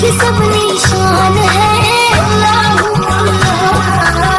कि सब निशान